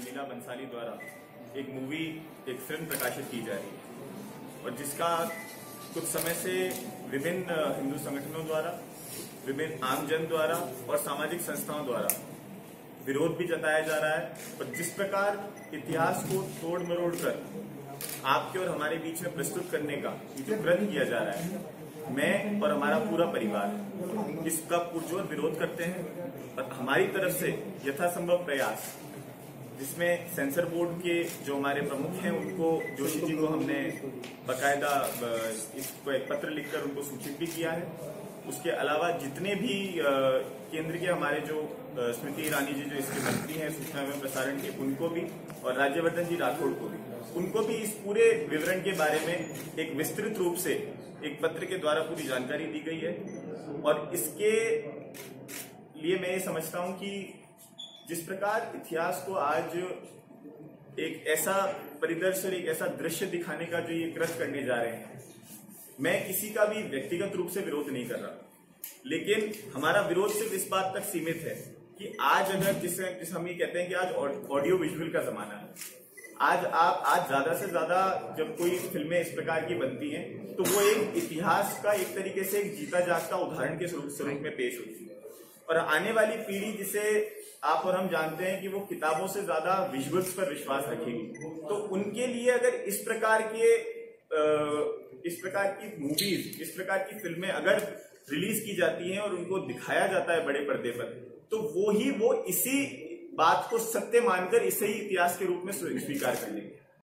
लीला बंसाली द्वारा एक मूवी एक फ़िल्म प्रकाशित की जा रही है। और जिसका कुछ समय से विभिन्न हिंदू संगठनों द्वारा, विभिन्न आमजन द्वारा और सामाजिक संस्थाओं द्वारा विरोध भी जताया जा रहा है। और जिस प्रकार इतिहास को तोड़ मरोड़ कर आपके और हमारे बीच में प्रस्तुत करने का जो कृत्य किया जा रहा है, मैं और हमारा पूरा परिवार इसका पुरजोर विरोध करते हैं और हमारी तरफ़ से यथासंभव प्रयास जिसमें सेंसर बोर्ड के जो हमारे प्रमुख हैं, उनको जोशी जी को हमने बकायदा इसको एक पत्र लिखकर उनको सूचित भी किया है। उसके अलावा जितने भी केंद्र के हमारे जो स्मृति ईरानी जी जो इसके मंत्री हैं, सूचना एवं प्रसारण के, उनको भी और राज्यवर्धन जी राठौड़ को भी। उनको भी इस पूरे विवरण के बारे में एक विस्तृत रूप से एक पत्र के द्वारा पूरी जानकारी दी गई है। और इसके लिए मैं ये समझता हूँ कि जिस प्रकार इतिहास को आज एक ऐसा परिदर्शन, एक ऐसा दृश्य दिखाने का जो ये कृत करने जा रहे हैं, मैं किसी का भी व्यक्तिगत रूप से विरोध नहीं कर रहा। लेकिन हमारा विरोध सिर्फ़ इस बात तक सीमित है कि आज अगर जिसे, जिस हम ये कहते हैं कि आज ऑडियो विजुअल का जमाना है, आज आप, आज ज़्यादा से ज़्यादा जब कोई फ़िल्में इस प्रकार की बनती हैं तो वो एक इतिहास का एक तरीके से एक जीता जागता उदाहरण के स्वरूप में पेश होती है। और आने वाली पीढ़ी जिसे आप और हम जानते हैं कि वो किताबों से ज़्यादा विजुअल्स पर विश्वास रखेगी। तो उनके लिए अगर इस प्रकार के इस प्रकार की मूवीज़ इस प्रकार की फ़िल्में अगर रिलीज़ की जाती हैं और उनको दिखाया जाता है बड़े पर्दे पर तो वो ही वो इसी बात को सत्य मानकर इसे ही इतिहास के रूप में स्वीकार कर लेंगे।